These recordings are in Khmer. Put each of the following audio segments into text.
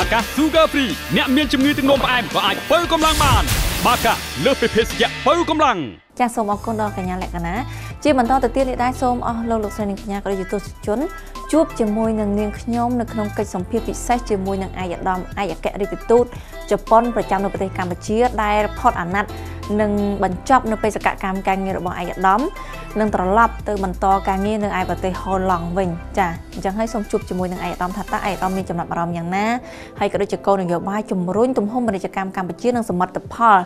បាកា Sugar Free អ្នកមានជំងឺទឹកនោមផ្អែមក៏អាចបើកម្លាំងបាន បាកាលើសពីភេសជ្ជៈបើកម្លាំងចាសសូមអរគុណដល់កញ្ញាលក្ខណៈជាបន្តទៅទៀតនេះដែរសូមអស់លោកលោកស្រីនិងកញ្ញាក៏ដូចជាទស្សនិកជនជួបជាមួយនឹងនាងខ្ញុំនៅក្នុងកិច្ចសម្ភាសពិសេសជាមួយនឹងអាយដាមអាយអគ្គរដ្ឋទូតជប៉ុនប្រចាំនៅប្រទេសកម្ពុជាដែលផុតអាណត្តិនឹងបញ្ចប់នៅបេសកកម្មការងាររបស់អាយដាម នឹងត្រឡប់ទៅបន្តការងារនៅឯប្រទេសហូឡង់វិញចាអញ្ចឹងហើយសូមជួបជាមួយនឹងអាយដាមថាតើអាយដាមមានចំណាប់អារម្មណ៍យ៉ាងណាហើយក៏ដូចជាគោលនយោបាយជំរុញទំហំពាណិជ្ជកម្មកម្ពុជានិងសមិទ្ធផល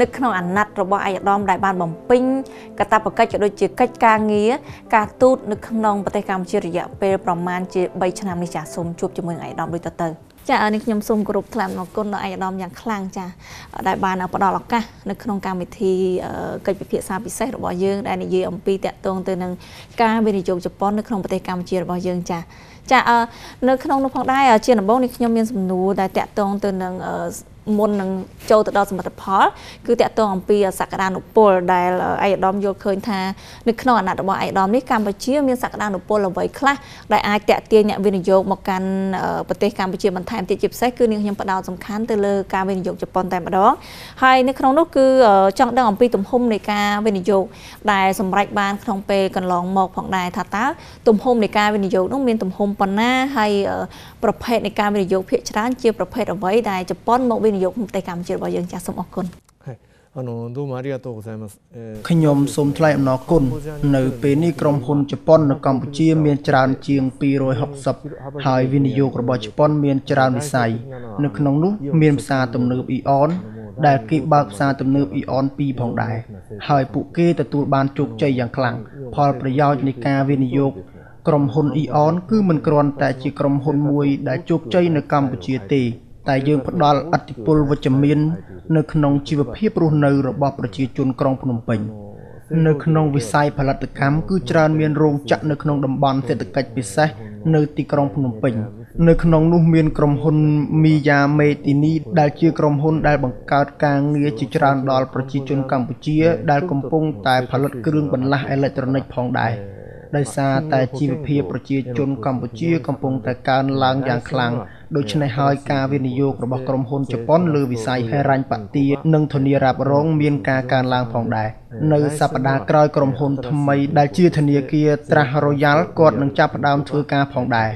នៅក្នុងអាណត្តិរបស់អាយដាមដែលបានបំពេញកាតព្វកិច្ចក៏ដូចជាកិច្ចការងារការទូតនៅក្នុងប្រទេសកម្ពុជារយៈពេលប្រមាណជា3ឆ្នាំនេះចាសូមជួបជាមួយនឹងអាយដាមដូចតទៅ ចានេះខ្ញុំសូមគោរពថ្លែងអរគុណដល់ឯកឧត្តមយ៉ាងខ្លាំងចាដែលបានផ្ដល់ឱកាសនៅក្នុងកម្មវិធីកិច្ចពិភាក្សាពិសេសរបស់យើងដែលនិយាយអំពីតកតងទៅនឹងការវិនិយោគជប៉ុននៅក្នុងប្រទេសកម្ពុជារបស់យើងចាចានៅក្នុងនោះផងដែរជាដំបូងនេះខ្ញុំមានសំណួរដែលតកតងទៅនឹង មុននឹងចូលទៅដល់សមិទ្ធផល គឺតកតងអំពីសក្តានុពលដែលឯកឧត្តមយល់ឃើញថានៅក្នុងអាណត្តិរបស់ឯកឧត្តមនេះកម្ពុជាមានសក្តានុពលអ្វីខ្លះដែលអាចតេទៀងអ្នកវិនិយោគមកកាន់ប្រទេសកម្ពុជាបន្ថែមទៀតជាពិសេសគឺនាងខ្ញុំផ្ដោតសំខាន់ទៅលើការវិនិយោគជប៉ុនតែម្ដងហើយនៅក្នុងនោះគឺចង់ដឹងអំពីទំហំនៃការវិនិយោគដែលសម្រេចបានក្នុងពេលកន្លងមកផងដែរថាតើទំហំនៃការវិនិយោគនោះមានទំហំប៉ុណ្ណាហើយប្រភេទនៃការវិនិយោគភាគច្រើនជាប្រភេទអ្វីដែលជប៉ុនមកវិនយោបាយក្នុងប្រទេសកម្ពុជារបស់យើងចាសសូមអរគុណខ្ញុំសូមថ្លែងអំណរគុណនៅពេលនេះក្រុមហ៊ុនជប៉ុននៅកម្ពុជាមានច្រើនជាង260ហើយវិនិយោគរបស់ជប៉ុនមានច្រើនវិស័យនៅក្នុងនោះមានផ្សារទំនើបអ៊ីអនដែលគេបើកផ្សារទំនើបអ៊ីអន2ផងដែរហើយពួកគេទទួលបានជោគជ័យយ៉ាងខ្លាំងផលប្រយោជន៍នៃការវិនិយោគក្រុមហ៊ុនអ៊ីអនគឺមិនគ្រាន់តែជាក្រុមហ៊ុនមួយដែលជោគជ័យនៅកម្ពុជាទេ តែយើងផ្ដល់អធិពលវិជ្ជមាន នៅក្នុងជីវភាពរស់នៅរបស់ប្រជាជនក្រុងភ្នំពេញនៅក្នុងវិស័យផលិតកម្មគឺច្រើនមានរោងចក្រនៅក្នុងតំបន់សេដ្ឋកិច្ចពិសេសនៅទីក្រុងភ្នំពេញនៅក្នុងនោះមានក្រុមហ៊ុនមីយ៉ាមេទីនីដែលជាក្រុមហ៊ុនដែលបង្កើតការងារជាច្រើនដល់ប្រជាជនកម្ពុជា ដែលកំពុងតែផលិតគ្រឿងបន្លាស់អេឡិចត្រូនិកផងដែរ។ ដោយសារតែជីវភាពប្រជាជនកម្ពុជាកំពុងតែកើនឡើងយ៉ាងខ្លាំងដូច្នេះហើយការវិនិយោគរបស់ក្រុមហ៊ុនជប៉ុនលើវិស័យហិរញ្ញបទានិងធានារ៉ាប់រងមានការកើនឡើងផងដែរនៅសប្តាហ៍ក្រោយក្រុមហ៊ុនថ្មីដែលជាធនាគារ Trust Royal គាត់នឹងចាប់ផ្ដើមធ្វើការផងដែរ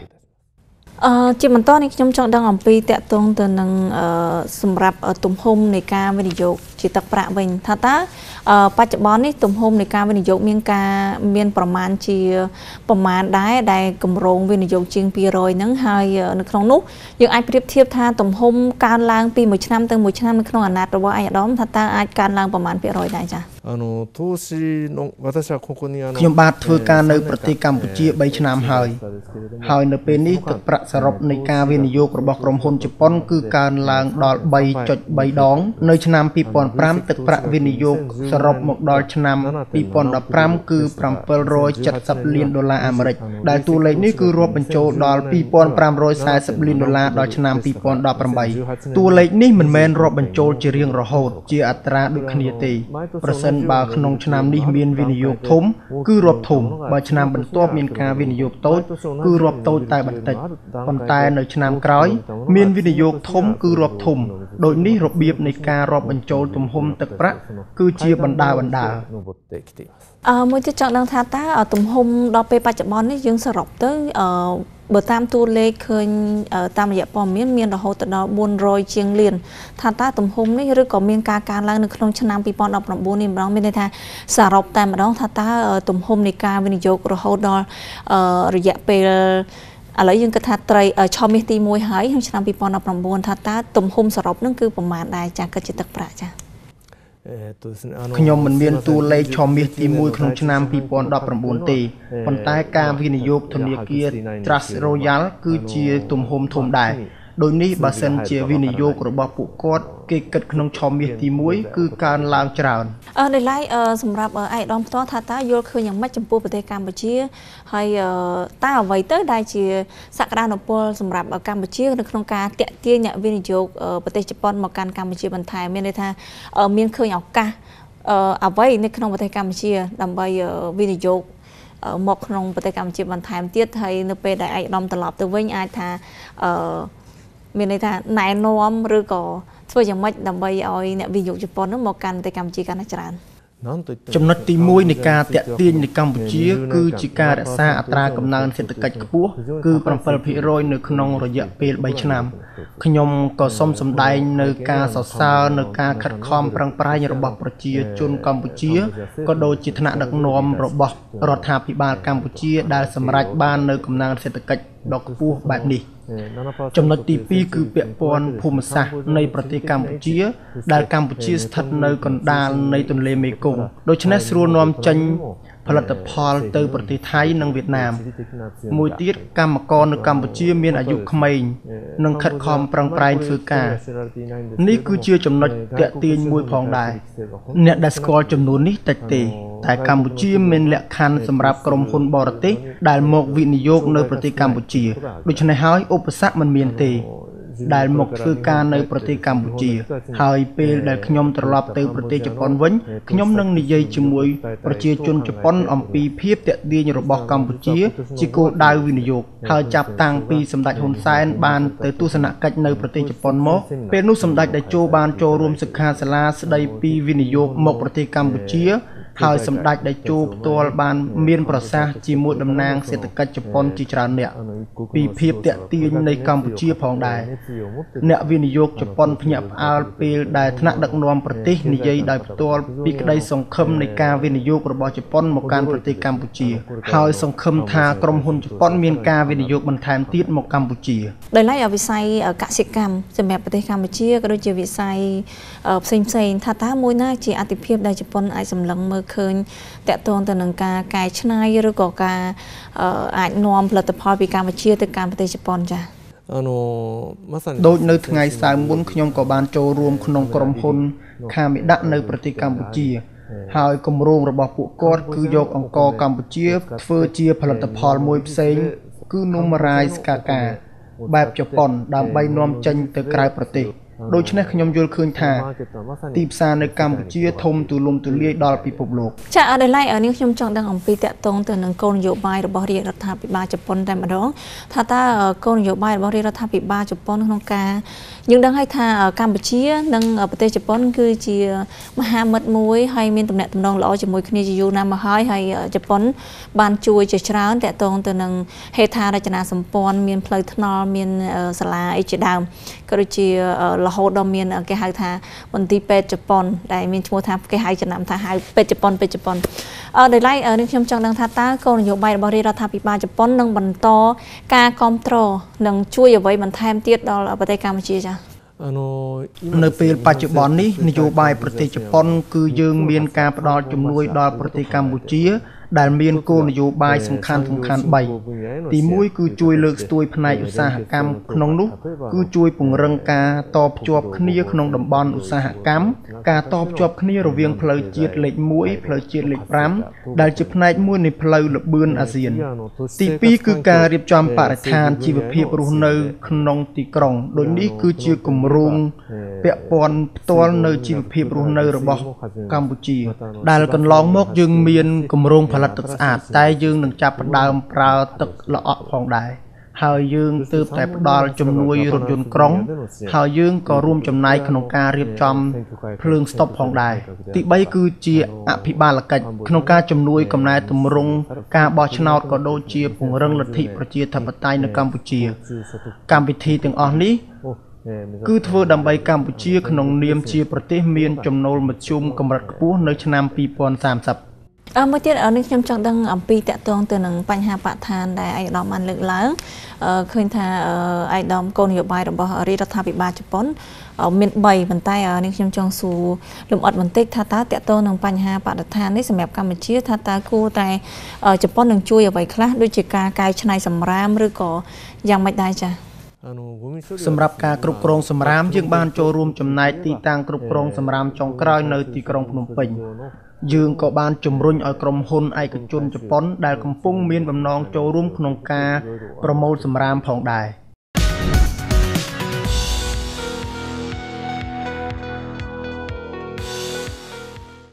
អឺជាបន្តនេះខ្ញុំចង់ដឹងអំពីតកតងទៅនឹងសម្រាប់ទំហំនៃការវិនិយោគ ជាទឹកប្រាក់វិញថាតើបច្ចុប្បន្ននេះទំហំនៃការវិនិយោគមានការមានប្រមាណជាប្រមាណដែរដែលគម្រោងវិនិយោគជាង200ហ្នឹងហើយនៅក្នុងនោះយើងអាចប្រៀបធៀបថាទំហំកើនឡើងពីមួយឆ្នាំទៅមួយឆ្នាំនៅក្នុងអាណត្តិរបស់អាយដាមថាតើអាចកើនឡើងប្រមាណភាគរយដែរចា៎ខ្ញុំបាទធ្វើការនៅប្រទេសកម្ពុជា3ឆ្នាំហើយហើយនៅពេលនេះទឹកប្រាក់សរុបនៃការវិនិយោគរបស់ក្រុមហ៊ុនជប៉ុនគឺកើនឡើងដល់3.3ដង នៅឆ្នាំ2000 2005ទឹកប្រាក់វិនិយោគសរុបមកដល់ឆ្នាំ2015គឺ770លានដុល្លារអាមេរិកដែលតួលេខនេះគឺរាប់បញ្ចូលដល់2540លានដុល្លារដល់ឆ្នាំ2018តួលេខនេះមិនមែនរាប់បញ្ចូលជារៀងរហូត ជាអត្រាដូចគ្នាទេប្រសិនបើក្នុងឆ្នាំនេះមានវិនិយោគធំ គឺរាប់ធំបើឆ្នាំបន្ទាប់មានការវិនិយោគតូចគឺរាប់តូចតែបន្តិចប៉ុន្តែនៅឆ្នាំក្រោយ មានវិនិយោគធំគឺរាប់ធំ ដូចនេះរបៀបនៃការរាប់បញ្ចូលទំហំទឹកប្រាក់គឺជាបណ្ដាបណ្ដាអឺមួយទៀតចង់ដឹងថាតើទំហំដល់ពេលបច្ចុប្បន្ននេះយើងសរុបទៅអឺបើតាមតួលេខឃើញតាមរយៈព័ត៌មានមានរហូតដល់400ជាងលានថាតើទំហំនេះឬក៏មានការកើនឡើងនៅក្នុងឆ្នាំ2019នេះម្ដងមានន័យថាសរុបតែម្ដងថាតើទំហំនៃការវិនិយោគរហូតដល់រយៈពេល ឥឡូវយើងគិតថាត្រីឆមាសទី1ហើយក្នុងឆ្នាំ2019ថាតើទំហំសរុបនឹងគឺប្រមាណដែរចាគិតជាទឹកប្រាក់ចាខ្ញុំមិនមានតួលេខឆមាសទី1ក្នុងឆ្នាំ2019ទេប៉ុន្តែការវិនិយោគធនាគារ Trust Royal គឺជាទំហំធំដែរ ដូចនេះបើសិនជាវិនិយោគរបស់ពួកគាត់គេគិតក្នុងឆមាសទី1គឺកើនឡើងច្រើនអឺនៅឡៃសម្រាប់ឯកឧត្តមផ្ទាល់ថាតើយល់ឃើញយ៉ាងម៉េចចំពោះប្រទេសកម្ពុជាហើយតើអ្វីទៅដែលជាសក្តានុពលសម្រាប់កម្ពុជានៅក្នុងការតាក់ទាញអ្នកវិនិយោគប្រទេសជប៉ុនមកកាន់កម្ពុជាបន្ថែមមានន័យថាមានឃើញឱកាសអ្វីនៅក្នុងប្រទេសកម្ពុជា ដើម្បីវិនិយោគមកក្នុងប្រទេសកម្ពុជាបន្ថែមទៀតហើយនៅពេលដែលឯកឧត្តមត្រឡប់ទៅវិញអាចថាអឺ មានន័យថាណែនាំឬក៏ធ្វើយ៉ាងម៉េចដើម្បីឲ្យអ្នកវិនិយោគជប៉ុននោះមកកាន់ប្រទេសកម្ពុជាកាន់តែច្រើនចំណុចទី1នៃការតាក់ទាញនៅកម្ពុជា គឺជាការរក្សាអត្រាកំណើនសេដ្ឋកិច្ចខ្ពស់គឺ7%នៅក្នុងរយៈពេល3ឆ្នាំខ្ញុំក៏សូមសម្ដែងនៅការសរសើរនៅការខិតខំប្រឹងប្រែងរបស់ប្រជាជនកម្ពុជាក៏ដូចជាថ្នាក់ដឹកនាំរបស់រដ្ឋាភិបាលកម្ពុជាដែលសម្រេចបាននៅកំណើនសេដ្ឋកិច្ចដ៏ខ្ពស់បែបនេះ។ ចំណុចទី2គឺពាក់ព័ន្ធភូមិសាស្ត្រនៃប្រទេសកម្ពុជា ដែលកម្ពុជាស្ថិតនៅកណ្ដាលនៃទន្លេមេគង្គដូច្នេះស្រួលនាំចេញផលិតផលទៅប្រទេសថៃនិងវៀតណាម មួយទៀតកម្មករនៅកម្ពុជាមានអាយុក្មេងនិងខិតខំប្រឹងប្រែងធ្វើការនេះគឺជាចំណុចតាក់ទាញមួយផងដែរអ្នកដែលស្គាល់ចំនួននេះតិចទេ តែកម្ពុជាមានលក្ខខណ្ឌសម្រាប់ក្រុមហ៊ុនបរទេសដែលមកវិនិយោគនៅប្រទេសកម្ពុជាដូច្នេះហើយឧបសគ្គមិនមានទេដែលមកធ្វើការនៅប្រទេសកម្ពុជា ហើយពេលដែលខ្ញុំត្រឡប់ទៅប្រទេសជប៉ុនវិញខ្ញុំនឹងនិយាយជាមួយប្រជាជនជប៉ុនអំពីភាពតាក់ទាញរបស់កម្ពុជា ជាគោលដៅវិនិយោគហើយចាប់តាំងពីសម្ដេចហ៊ុនសែនបានទៅទស្សនកិច្ចនៅប្រទេសជប៉ុនមកពេលនោះសម្ដេចតេជោបានចូលរួមសិក្ខាសាលាស្ដីពីវិនិយោគមកប្រទេសកម្ពុជា ហើយសម្ដេចតេជោផ្ទាល់បានមានប្រសាសន៍ជាមួយតំណាងសេដ្ឋកិច្ចជប៉ុនជាច្រើនអ្នកពីភាពតាក់ទាញនៃកម្ពុជាផងដែរអ្នកវិនិយោគជប៉ុនភ្ញាក់ផ្អើលពេលដែលថ្នាក់ដឹកនាំប្រទេសនិយាយដោយផ្ទាល់ពីក្តីសង្ឃឹមនៃការវិនិយោគរបស់ជប៉ុនមកកាន់ប្រទេសកម្ពុជាហើយសង្ឃឹមថាក្រុមហ៊ុនជប៉ុនមានការវិនិយោគបន្ថែមទៀតមកកម្ពុជាដោយឡែកវិស័យកសិកម្មសម្រាប់ប្រទេសកម្ពុជាក៏ដូចជាវិស័យផ្សេងផ្សេងថាតើមួយណាជាអតិភិបដែលជប៉ុនអាចសម្លឹងមើលឃើញតកតងទៅនឹងការកែច្នៃឬក៏ការអាចនាំផលិតផលពីកម្ពុជាទៅកាន់ប្រទេសជប៉ុនចា៎あのまさにដូចនៅថ្ងៃសៅរ៍មុនខ្ញុំក៏បានចូលរួមក្នុងក្រុមហ៊ុនខាមីដាក់នៅប្រទេសកម្ពុជា ហើយគម្រោងរបស់ពួកគាត់គឺយកអង្ករកម្ពុជា ធ្វើជាផលិតផលមួយផ្សេង គឺនំរ៉ាយស្កាកាបែបជប៉ុនដើម្បីនាំចេញទៅក្រៅប្រទេស ដូច្នេះខ្ញុំយល់ឃើញថាទីផ្សារនៅកម្ពុជាធំទូលំទូលាយដល់ពិភពលោកចាអរដោយឡែកនេះខ្ញុំចង់ដឹងអំពីតកតងទៅនឹងគោលនយោបាយរបស់រាជរដ្ឋាភិបាលជប៉ុនតែម្ដងថាតើគោលនយោបាយរបស់រាជរដ្ឋាភិបាលជប៉ុនក្នុងការ យើងដឹងហើយថាកម្ពុជា និងប្រទេសជប៉ុន គឺជាមហាមិត្តមួយហើយមានទំនាក់ទំនងល្អជាមួយគ្នាជាយូរណាស់មកហើយហើយជប៉ុន បានជួយជាច្រើនតកតងទៅនឹងហេដ្ឋារចនាសម្ព័ន្ធមានផ្លូវថ្នល់មានសាលាអីជាដើមក៏ដូចជារហូតដល់មានគេហៅថាមន្ទីរពេទ្យជប៉ុន ដែលមានឈ្មោះថាគេហៅចំណាំថាហៅពេទ្យជប៉ុនពេទ្យជប៉ុនអឺ ដោយឡែកនេះខ្ញុំចង់ដឹងថាតើគោលនយោបាយរបស់រាជរដ្ឋាភិបាលជប៉ុននឹងបន្តការគ្រប់គ្រងនិងជួយអ្វីបន្ថែមទៀតដល់ប្រទេសកម្ពុជាចា៎នៅពេលបច្ចុប្បន្ននេះនយោបាយប្រទេសជប៉ុន គឺយើងមានការផ្ដល់ជំនួយដល់ប្រទេសកម្ពុជា ដែលមានគោលនយោបាយសំខាន់សំខាន់3ទី1គឺជួយលើកស្ទួយផ្នែកឧស្សាហកម្មក្នុងនោះ គឺជួយពង្រឹងការតបភ្ជាប់គ្នាក្នុងតំបន់ឧស្សាហកម្មការតបភ្ជាប់គ្នារវាងផ្លូវជាតិលេខ1ផ្លូវជាតិលេខ5ដែលជាផ្នែកមួយនៃផ្លូវលបឿនអាស៊ាន ទី2គឺការរៀបចំបរិស្ថានជីវភាពរស់នៅក្នុងទីក្រុង ដូចនេះគឺជាគម្រោង ពាក់ព័ន្ធផ្ទាល់នៅជីវភាពរស់នៅរបស់កម្ពុជា ដែលកន្លងមកយើងមានគម្រោងផលិតទឹកស្អាត តែយើងនឹងចាប់ផ្ដើមប្រើទឹកល្អក់ផងដែរហើយយើងទើបតែផ្ដល់ជំនួយរថយន្តក្រុង ហើយយើងក៏រួមចំណែកក្នុងការរៀបចំភ្លើងស្តុបផងដែរទី3គឺជាអភិបាលកិច្ចក្នុងការជំនួយកំណែទម្រង់ការបោះឆ្នោតក៏ដូចជាពង្រឹងលទ្ធិប្រជាធិបតេយ្យនៅកម្ពុជា កម្មវិធីទាំងអស់នេះ គឺធ្វើដើម្បីកម្ពុជាក្នុងនាមជាប្រទេសមានចំណូលមធ្យមកម្រិតខ្ពស់នៅឆ្នាំ2030អឺមួយទៀតនេះខ្ញុំចង់ដឹងអំពីតកតងទៅនឹងបញ្ហាបរិស្ថានដែលឯកឧត្តមបានលើកឡើងឃើញថាឯកឧត្តមគោលនយោបាយរបស់រាជរដ្ឋាភិបាលជប៉ុនមាន3ប៉ុន្តែនេះខ្ញុំចង់សួរលំអិតបន្តិចថាតើតកតងនឹងបញ្ហាបរិស្ថាននេះសម្រាប់កម្ពុជាថាតើគួរតែជប៉ុននឹងជួយអ្វីខ្លះដូចជាការកែច្នៃសម្រាមឬក៏យ៉ាងម៉េចដែរចា៎ សម្រាប់ការគ្រប់គ្រងសម្រាមយើងបានចូលរួមចំណែកទីតាំងគ្រប់គ្រងសម្រាមចុងក្រោយនៅទីក្រុងភ្នំពេញយើងក៏បានជំរុញឲ្យក្រុមហ៊ុនឯកជនជប៉ុនដែលកំពុងមានបំណងចូលរួមក្នុងការប្រមូលសម្រាមផងដែរ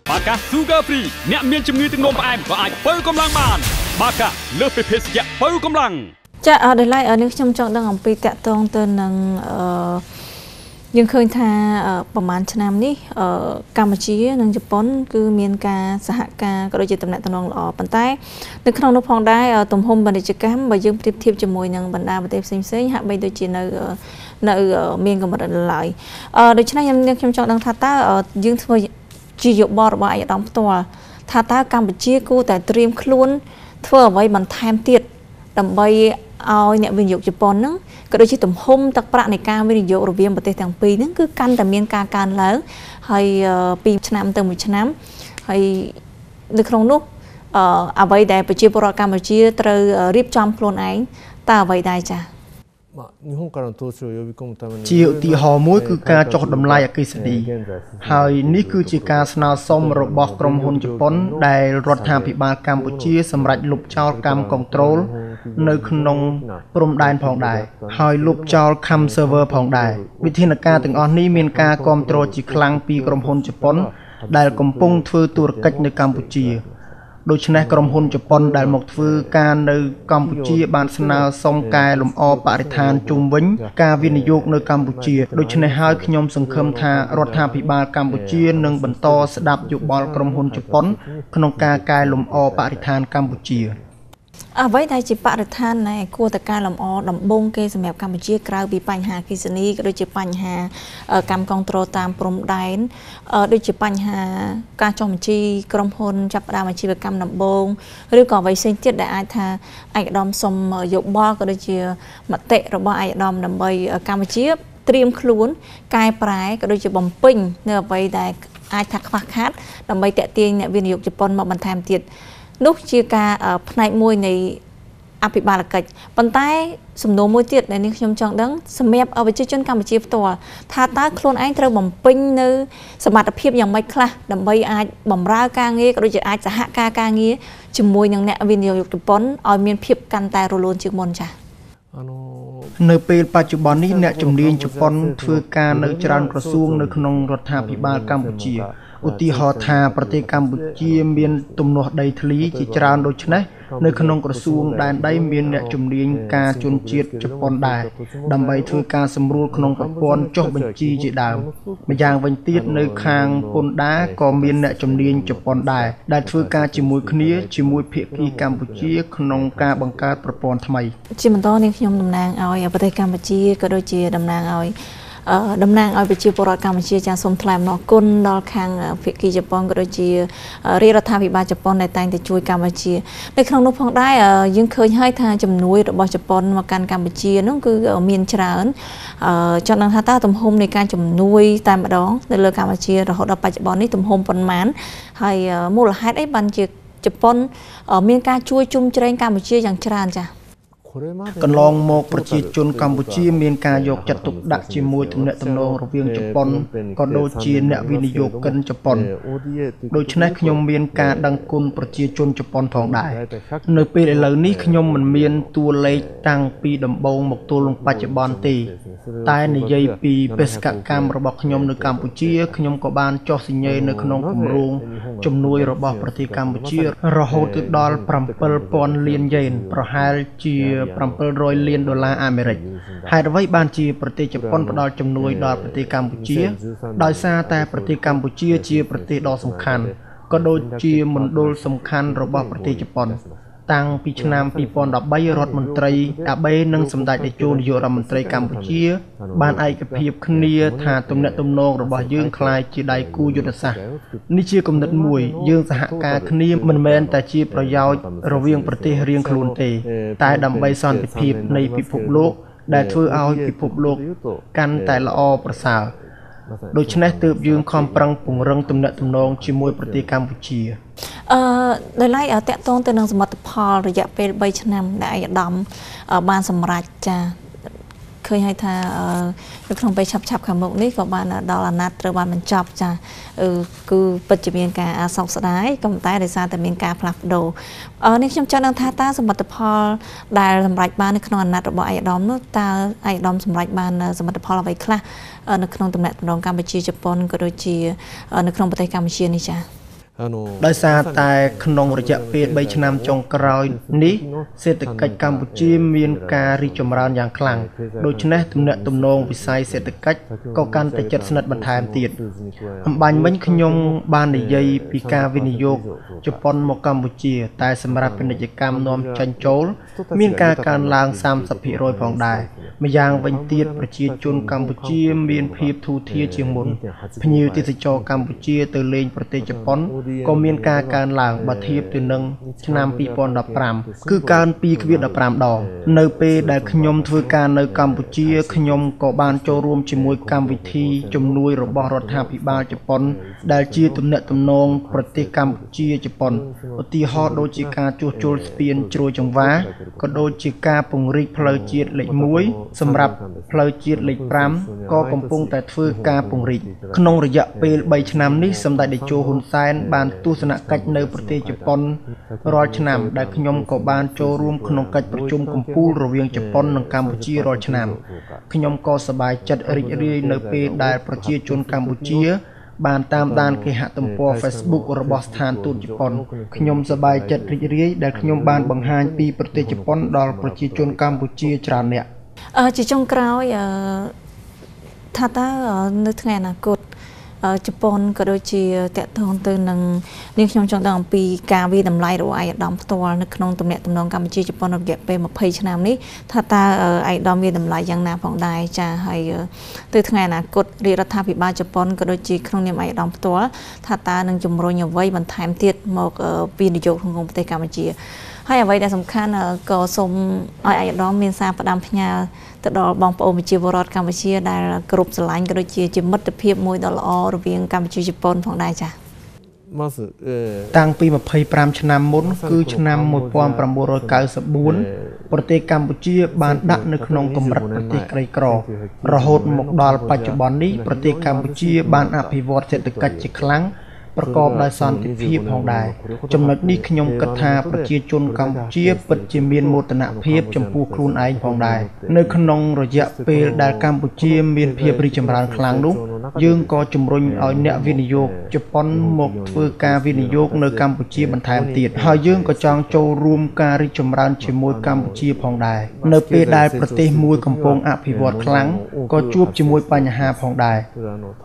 បាកា Sugar Free អ្នកមានជំងឺទឹកនោមផ្អែមក៏អាចបើកម្លាំងបាន បាកាលើសពីភេសជ្ជៈបើកម្លាំង ចាដោយឡែកនេះខ្ញុំចង់ដឹងអំពីតកតងទៅនឹងអឺយើងឃើញថាប្រហែលឆ្នាំនេះកម្ពុជានិងជប៉ុន គឺមានការសហការក៏ដូចជាតំណែងតំណងល្អប៉ុន្តែនៅក្នុងនោះផងដែរទំហំពាណិជ្ជកម្មបើយើងប្រៀបធៀបជាមួយនឹងបណ្ដាប្រទេសផ្សេងៗហាក់បីដូចជានៅនៅមានកម្រិតឡើយដូច្នេះខ្ញុំខ្ញុំចង់ដឹងថាតើយើងធ្វើជាយោបល់របស់អាយដាមផ្ទាល់ថាតើកម្ពុជាគួរតែត្រៀមខ្លួនធ្វើអ្វីបន្ថែមទៀតដើម្បី ឲ្យអ្នកវិនិយោគជប៉ុនហ្នឹងក៏ដូចជាទំហំទឹកប្រាក់នៃការវិនិយោគរវាងប្រទេសទាំងពីរហ្នឹងគឺកាន់តែមានការកើនឡើងហើយពីឆ្នាំទៅមួយឆ្នាំហើយនៅក្នុងនោះអ្វីដែលប្រជាពលរដ្ឋកម្ពុជាត្រូវរៀបចំខ្លួនឯងតើអ្វីដែរចា៎ ជាឧទាហរណ៍មួយគឺការចុះតម្លៃអគ្គិសនីហើយនេះគឺជាការស្នើសុំរបស់ក្រុមហ៊ុនជប៉ុន ដែលរដ្ឋាភិបាលកម្ពុជាសម្រេចលុបចោលកម្ម control នៅក្នុងព្រំដែនផងដែរហើយលុបចោល cam server ផងដែរវិធានការទាំងអស់នេះមានការគ្រប់គ្រងជាខ្លាំងពីក្រុមហ៊ុនជប៉ុន ដែលកំពុងធ្វើទូរកិច្ចនៅកម្ពុជា ដូច្នេះក្រុមហ៊ុនជប៉ុនដែលមកធ្វើការនៅកម្ពុជាបានស្នើសុំកែលម្អបរិស្ថានជុំវិញការវិនិយោគនៅកម្ពុជាដូច្នេះហើយខ្ញុំសង្ឃឹមថារដ្ឋាភិបាលកម្ពុជានឹងបន្តស្ដាប់យោបល់ក្រុមហ៊ុនជប៉ុនក្នុងការកែលម្អបរិស្ថានកម្ពុជា អ្វីដែលជាបរិស្ថានដែលគួរតែការលម្អដំបងគេសម្រាប់កម្ពុជាក្រៅពីបញ្ហាគិសនីក៏ដូចជាបញ្ហាកម្មគ្រប់គ្រងតាមព្រំដែនដូចជាបញ្ហាការចុះបញ្ជីក្រុមហ៊ុនចាប់ផ្ដើមអាជីវកម្មដំបងឬក៏អ្វីផ្សេងទៀតដែលអាចថាឯកឧត្តមសុំយោបល់ក៏ដូចជាមតិរបស់ឯកឧត្តមដើម្បីកម្ពុជាត្រៀមខ្លួនកែប្រែក៏ដូចជាបំពេញនៅអ្វីដែលអាចថាខ្វះខាតដើម្បីតេទៀងអ្នកវិនិយោគជប៉ុនមកបន្ថែមទៀត នោះជាការផ្នែកមួយនៃអភិបាលកិច្ចប៉ុន្តែសំណួរមួយទៀតដែលនេះខ្ញុំចង់ដឹងសម្រាប់ប្រជាជនកម្ពុជាផ្ទាល់ថាតើខ្លួនឯងត្រូវបំពេញនៅសមត្ថភាពយ៉ាងម៉េចខ្លះដើម្បីអាចបម្រើការងារក៏ដូចជាអាចសហការការងារជាមួយនឹងអ្នកវិនិយោគជប៉ុនឲ្យមានភាពកាន់តែរលូនជាងមុនចា៎នៅពេលបច្ចុប្បន្ននេះអ្នកជំនាញជប៉ុនធ្វើការនៅច្រើនក្រសួងនៅក្នុងរដ្ឋាភិបាលកម្ពុជា ឧទាហរណ៍ថាប្រទេសកម្ពុជាមានទំនាស់ដីធ្លីជាច្រើនដូច្នេះនៅក្នុងក្រសួងដែនដីមានអ្នកជំនាញការជន់ជាតិជប៉ុនដែរដើម្បីធ្វើការសម្រួលក្នុងប្រព័ន្ធចុះបញ្ជីជាដើមម្យ៉ាងវិញទៀតនៅខាងពន្ធដារក៏មានអ្នកជំនាញជប៉ុនដែរដែលធ្វើការជាមួយគ្នាជាមួយភាគីកម្ពុជាក្នុងការបង្កើតប្រព័ន្ធថ្មី ជាបន្តនេះខ្ញុំតំណាងឲ្យប្រទេសកម្ពុជាក៏ដូចជាតំណាងឲ្យ តំណាងឲ្យប្រជាពលរដ្ឋកម្ពុជាចាសូមថ្លែងអំណរគុណដល់ខាងភាគីជប៉ុនក៏ដូចជារាជរដ្ឋាភិបាលជប៉ុនដែលតែងតែជួយកម្ពុជានៅក្នុងនោះផងដែរយើងឃើញហើយថាជំនួយរបស់ជប៉ុនមកកាន់កម្ពុជានោះគឺមានច្រើនចង់ដឹងថាតើទំហំនៃការជំនួយតែម្ដងនៅលើកម្ពុជារហូតដល់បច្ចុប្បន្ននេះទំហំប៉ុន្មានហើយមូលហេតុអីបានជាជប៉ុនមានការជួយជុំជ្រែងកម្ពុជាយ៉ាងច្រើនចា៎ កន្លងមកប្រជាជនកម្ពុជាមានការយកចិត្តទុកដាក់ជាមួយទំនាក់ទំនងរវាងជប៉ុនក៏ដូចជាអ្នកវិនិយោគិនជប៉ុនដូច្នេះខ្ញុំមានការដឹងគុណប្រជាជនជប៉ុនផងដែរនៅពេលឥឡូវនេះខ្ញុំមិនមានតួលេខតាំងពីដំបូងមកទល់នឹងបច្ចុប្បន្នទេតែនិយាយពីបេសកកម្មរបស់ខ្ញុំនៅកម្ពុជាខ្ញុំក៏បានចុះសញ្ញេនៅក្នុងគម្រោងជំនួយរបស់ប្រទេសកម្ពុជារហូតទៅដល់7000លានយ៉េនប្រហែលជា700លានដុល្លារអាមេរិកហេតុអ្វីបានជាប្រទេសជប៉ុនផ្ដល់ជំនួយដល់ប្រទេសកម្ពុជា ដោយសារតែប្រទេសកម្ពុជាជាប្រទេសដ៏សំខាន់ក៏ដូចជាមណ្ឌលសំខាន់របស់ប្រទេសជប៉ុន តាំងពីឆ្នាំ2013រដ្ឋមន្ត្រីអាបេនិងសម្ដេចតេជោនាយករដ្ឋមន្ត្រីកម្ពុជា បានឯកភាពគ្នាថាទំនាក់ទំនងរបស់យើងคล้ายជាដៃគូយុទ្ធសាស្ត្រនេះជាគំនិតមួយយើងសហការគ្នាមិនមែនតែជាប្រយោជន៍រវាងប្រទេសរៀងខ្លួនទេ តែដើម្បីសន្តិភាពនៃពិភពលោក ដែលធ្វើឲ្យពិភពលោកកាន់តែល្អប្រសើរ ដូច្នេះទើបយើងខំប្រឹងពង្រឹងទំនាក់ទំនងជាមួយប្រទេសកម្ពុជាអឺដោយឡែកតកតងទៅនឹងសមិទ្ធផលរយៈពេល3ឆ្នាំដែលឯកឧត្តមបានសម្រេចចាឃើ ញហើយថានៅក្នុងពេលឆាប់ឆាប់ខាងមុខនេះក៏បានដល់អាណត្តិត្រូវបានបញ្ចប់ចាគឺពិតជាមានការសោកស្ដាយក៏ប៉ុន្តែដោយសារតែមានការផ្លាស់ប្ដូរនេះខ្ញុំចង់ដឹងថាតើសមិទ្ធផលដែលសម្រេចបាននៅក្នុងអាណត្តិរបស់ឯកឧត្តមនោះតើឯកឧត្តមសម្រេចបានសមិទ្ធផលអ្វីខ្លះនៅក្នុងតំណែងកម្ពុជាជប៉ុនក៏ដូចជា នៅក្នុងប្រទេសកម្ពុជានេះចា៎ ដោយសារតែក្នុងរយៈពេល3ឆ្នាំចុងក្រោយនេះសេដ្ឋកិច្ចកម្ពុជាមានការរីកចម្រើនយ៉ាងខ្លាំងដូច្នេះទំនាក់ទំនងវិស័យសេដ្ឋកិច្ចក៏កាន់តែជិតស្និទ្ធបន្ថែមទៀតអំបញ្ញមិញខ្ញុំបាននិយាយពីការវិនិយោគជប៉ុនមកកម្ពុជា តែសម្រាប់ពាណិជ្ជកម្មនាំចេញចូល មានការកើនឡើង30%ផងដែរម្យ៉ាងវិញទៀតប្រជាជនកម្ពុជាមានភាពធូរធារជាងមុនភ្ញៀវទេសចរកម្ពុជាទៅលេងប្រទេសជប៉ុនក៏មានការកើនឡើងបើធៀបទៅនឹងឆ្នាំ2015គឺកើន2.15ដងនៅពេលដែលខ្ញុំធ្វើការនៅកម្ពុជាខ្ញុំក៏បានចូលរួមជាមួយកម្មវិធីជំនួយរបស់រដ្ឋាភិបាលជប៉ុន ដែលជាទំនាក់ទំនងប្រទេសកម្ពុជាជប៉ុនឧទាហរណ៍ដូចជាការជួសជុលស្ពានជ្រោយចង្វាក៏ដូចជាការពង្រីកផ្លូវជាតិលេខ1សម្រាប់ផ្លូវជាតិលេខ5ក៏កំពុងតែធ្វើការពង្រីកក្នុងរយៈពេល3ឆ្នាំនេះសម្ដេចតេជោហ៊ុនសែនបានទស្សនកិច្ចនៅប្រទេសជប៉ុនរាល់ឆ្នាំ ដែលខ្ញុំក៏បានចូលរួមក្នុងកិច្ចប្រជុំកំពូលរវាងជប៉ុននិងកម្ពុជារាល់ឆ្នាំខ្ញុំក៏សប្បាយចិត្តរីករាយនៅពេលដែលប្រជាជនកម្ពុជាបានតាមដានគេហទំព័រ Facebook របស់ស្ថានទូតជប៉ុនខ្ញុំសប្បាយចិត្តរីករាយដែលខ្ញុំបានបង្ហាញពីប្រទេសជប៉ុនដល់ប្រជាជនកម្ពុជាច្រើនអ្នកជាចុងក្រោយថាតើនៅថ្ងៃអនាគត ជប៉ុនក៏ដូចជាតកតងទៅនឹងនាងខ្ញុំចង់ដឹងអំពីការវិតម្លៃរបស់ឯកឧត្តមផ្ទាល់នៅក្នុងទំនាក់ទំនងកម្ពុជាជប៉ុនរយៈពេល20ឆ្នាំនេះថាតើឯកឧត្តមវិតម្លៃយ៉ាងណាផងដែរចាហើយទៅថ្ងៃអនាគតរាជរដ្ឋាភិបាលជប៉ុនក៏ដូចជាក្នុងនាមឯកឧត្តមផ្ទាល់ថាតើនឹងជំរុញអ្វីបន្ថែមទៀតមកពីនយោបាយក្នុងប្រទេសកម្ពុជា ហើយអ្វីដែលសំខាន់ក៏សូមឲ្យឯកឧត្តមមានសារផ្ដាំផ្ញើទៅដល់បងប្អូនប្រជាពលរដ្ឋកម្ពុជាដែលគ្រប់ស្រឡាញ់ក៏ដូចជាជាមិត្តភាពមួយដ៏ល្អរវាងកម្ពុជាជប៉ុនផងដែរចា៎តាំងពី25ឆ្នាំមុន គឺឆ្នាំ1994ប្រទេសកម្ពុជាបានដាក់នៅក្នុងកម្រិតប្រទេសក្រីក្រ រហូតមកដល់បច្ចុប្បន្ននេះប្រទេសកម្ពុជាបានអភិវឌ្ឍសេដ្ឋកិច្ចជាខ្លាំង ប្រកបដោយសន្តិភាពផងដែរចំណុចនេះខ្ញុំគិតថាប្រជាជនកម្ពុជាពិតជាមានមោទនភាពចំពោះខ្លួនឯងផងដែរនៅក្នុងរយៈពេលដែលកម្ពុជាមានភាពរីកចម្រើនខ្លាំងនោះយើងក៏ជំរុញឲ្យអ្នកវិនិយោគជប៉ុនមកធ្វើការវិនិយោគនៅកម្ពុជាបន្ថែមទៀតហើយយើងក៏ចង់ចូលរួមការរីកចម្រើនជាមួយកម្ពុជាផងដែរនៅពេលដែលប្រទេសមួយកំពុងអភិវឌ្ឍខ្លាំងក៏ជួបជាមួយបញ្ហាផងដែរ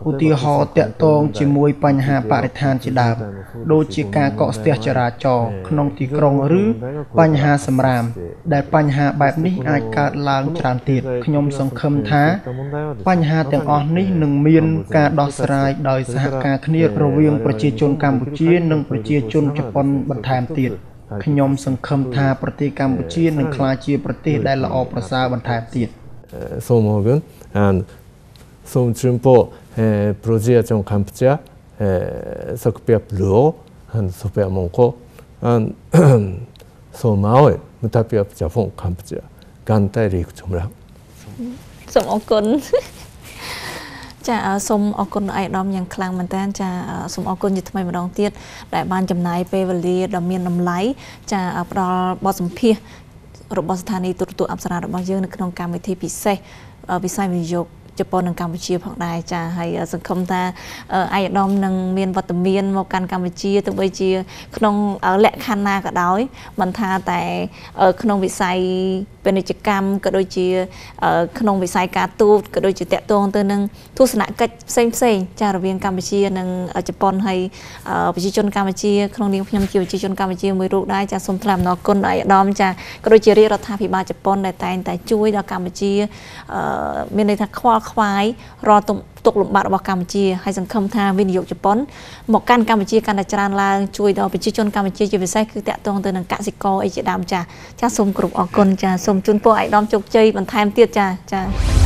ឧទាហរណ៍តាក់ទងជាមួយបញ្ហាបរិស្ថានជាដើមដូចជាការកកស្ទះចរាចរណ៍ក្នុងទីក្រុងឬបញ្ហាសម្រាម ដែលបញ្ហាបែបនេះអាចកើតឡើងច្រើនទៀតខ្ញុំសង្ឃឹមថាបញ្ហាទាំងអស់នេះនឹងមានការដោះស្រាយដោយសហការគ្នារវាងប្រជាជនកម្ពុជានិងប្រជាជនជប៉ុនបន្ថែមទៀតខ្ញុំសង្ឃឹមថាប្រទេសកម្ពុជានឹងក្លាយជាប្រទេសដែលល្អប្រសើរបន្ថែមទៀតសូមអរគុណសូមជូនពរប្រជាជនកម្ពុជាសុខភាពល្អហើយសុខភាពមង្គលសូមឲ្យមតភាពជប៉ុនកម្ពុជាកាន់តែរីកចម្រើនសូមអរគុណ ចាសូមអរគុណឯកឧត្តមយ៉ាងខ្លាំងមែនតើចាសូមអរគុណជាថ្មីម្ដងទៀតដែលបានចំណាយពេលវេលាដ៏មានតម្លៃចាផ្ដល់បទសម្ភាសរបស់ស្ថានីយ៍ទូរទស្សន៍អប្សរារបស់យើងនៅក្នុងកម្មវិធីពិសេសវិស័យវិនិយោគ ជប៉ុននិងកម្ពុជាផងដែរចាហើយសង្ឃឹមថាអាយដាមនឹងមានវត្តមានមកកាន់កម្ពុជាទោះបីជា ក្នុងលក្ខខណ្ឌណាក៏ដោយមិនថាតែក្នុងវិស័យពាណិជ្ជកម្មក៏ដូចជា ក្នុងវិស័យការទូតក៏ដូចជាតកតងទៅនឹងទស្សនកិច្ចផ្សេងផ្សេងចារវាងកម្ពុជានិងជប៉ុនហើយប្រជាជនកម្ពុជាក្នុងនាមខ្ញុំជាប្រជាជនកម្ពុជាមួយរូបដែរចាសូមថ្លែងអំណរគុណដល់អាយដាមចាក៏ដូចជារាជរដ្ឋាភិបាលជប៉ុនដែលតែងតែជួយដល់កម្ពុជាមានន័យថាខ្វល់ខ្វាយរាល់ទុកលំបាករបស់កម្ពុជាហើយសង្ឃឹមថាវិនិយោគជប៉ុនមកកាន់កម្ពុជាកាន់តែច្រើនឡើងជួយដល់ប្រជាជនកម្ពុជាជាពិសេសគឺតាក់ទងទៅនឹងកសិករអីជាដើមចាចាសូមគោរពអរគុណចាសូមជូនពរឲ្យដំជោគជ័យបន្ថែមទៀតចាចា